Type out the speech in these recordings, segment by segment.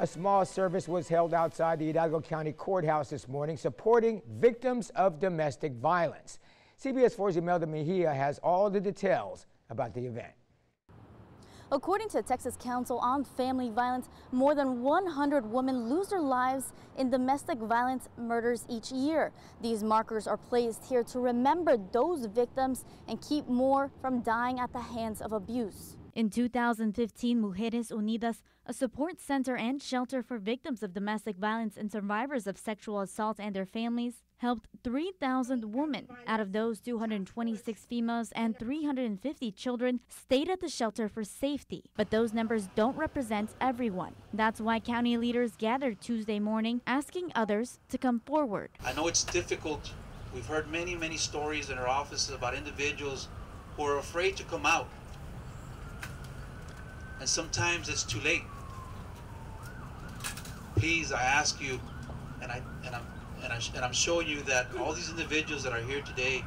A small service was held outside the Hidalgo County Courthouse this morning supporting victims of domestic violence. CBS 4's Imelda Mejia has all the details about the event. According to the Texas Council on Family Violence, more than 100 women lose their lives in domestic violence murders each year. These markers are placed here to remember those victims and keep more from dying at the hands of abuse. In 2015, Mujeres Unidas, a support center and shelter for victims of domestic violence and survivors of sexual assault and their families, helped 3,000 women. Out of those, 226 females and 350 children stayed at the shelter for safety. But those numbers don't represent everyone. That's why county leaders gathered Tuesday morning asking others to come forward. I know it's difficult. We've heard many, many stories in our offices about individuals who are afraid to come out and sometimes it's too late. Please, I ask you, and I and I'm and, I, and I'm showing you that all these individuals that are here today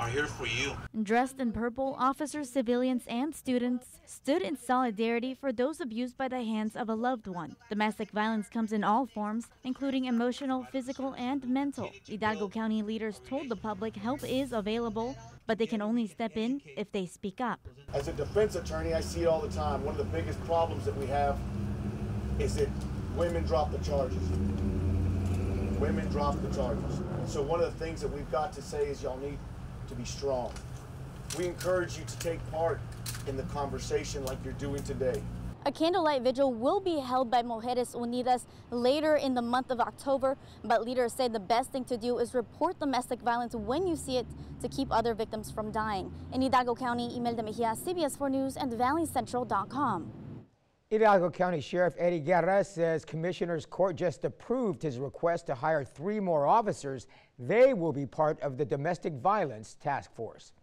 are here for you. Dressed in purple, officers, civilians, and students stood in solidarity for those abused by the hands of a loved one. Domestic violence comes in all forms, including emotional, physical, and mental. Hidalgo County leaders told the public help is available but they can only step in if they speak up. As a defense attorney, I see it all the time. One of the biggest problems that we have is that women drop the charges. Women drop the charges. So one of the things that we've got to say is y'all need to be strong. We encourage you to take part in the conversation like you're doing today. A candlelight vigil will be held by Mujeres Unidas later in the month of October, but leaders say the best thing to do is report domestic violence when you see it to keep other victims from dying. In Hidalgo County, Imelda Mejia, CBS 4 News and ValleyCentral.com. Hidalgo County Sheriff Eddie Guerra says Commissioner's Court just approved his request to hire three more officers. They will be part of the Domestic Violence Task Force.